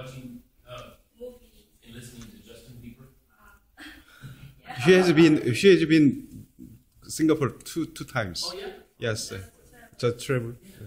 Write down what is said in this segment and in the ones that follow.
watching uh, movie. and listening to Justin Bieber? Yeah. She has been she has been Singapore two two times. Oh yeah. Yes, uh, That's what's up. just travel. Yeah.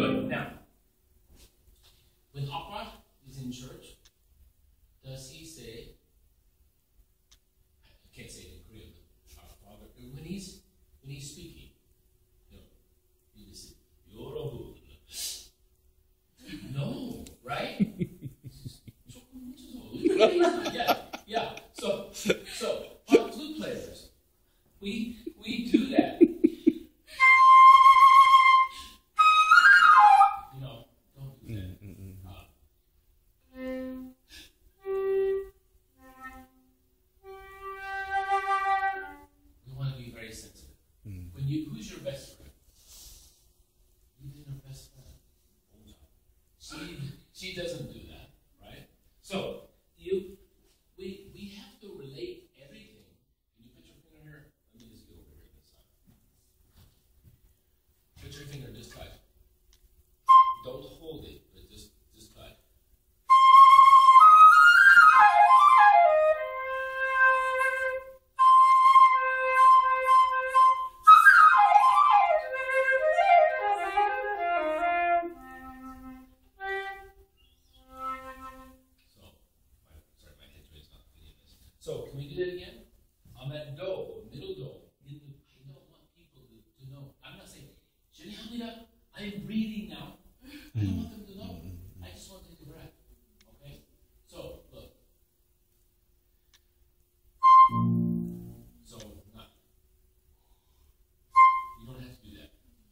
good. Now, when opera is in church,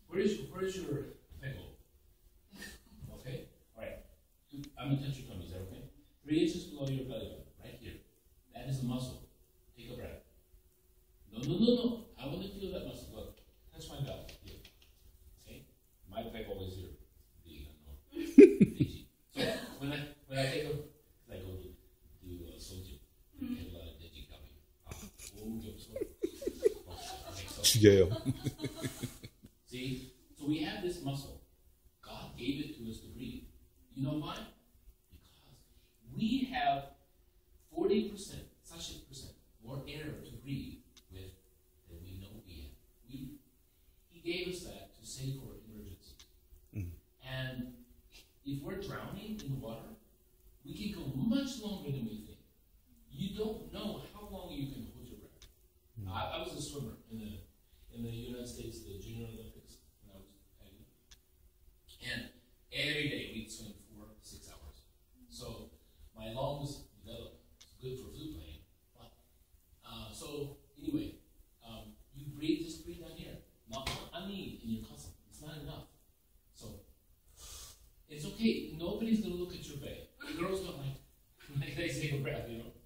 Where is your, where is your pedal? Okay? Alright. I'm gonna touch your tummy, is that okay? Three inches below your belly button, right here. That is a muscle. Take a breath. No, no, no, no. I want to feel that muscle. Look, touch my belly. Here. Okay? My back always here. Big, I know. So when I when I take a I go to do uh, soju, you get a lot of diggy coming. Ah, oh, good. So, okay, so 죽 this muscle. God gave it to us to breathe. You know why? Because we have 40%, such a percent more air to breathe with than we know we have. We, he gave us that to save for emergencies. Mm-hmm. And if we're drowning in the water, we can go much longer than we Take a breath. you know.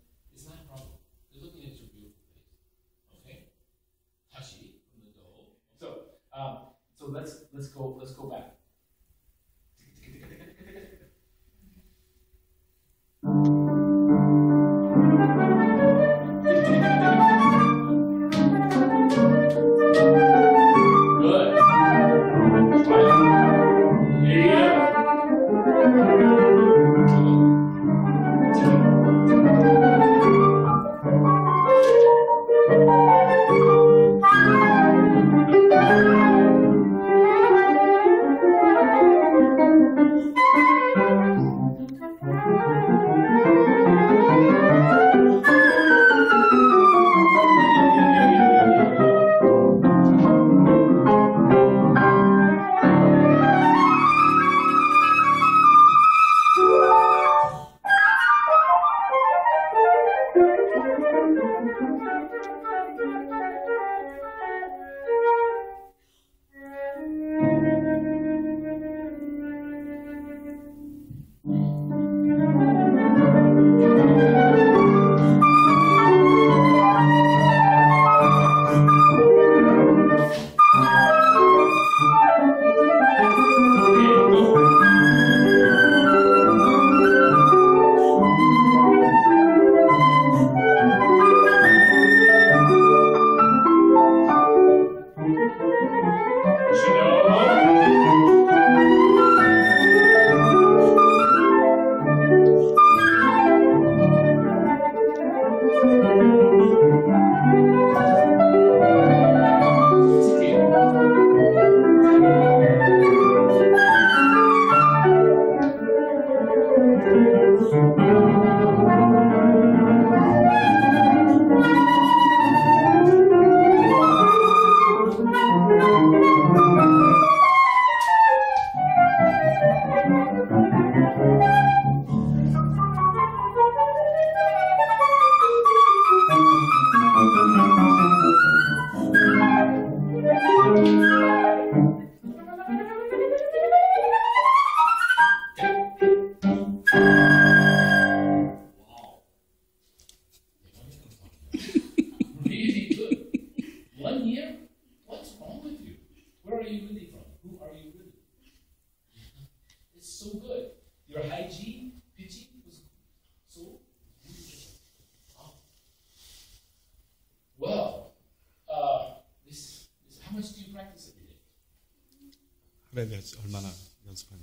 그래야지 얼마나 연습하냐.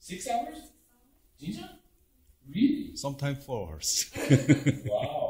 Six hours? 진짜? Really? Sometimes four hours. wow.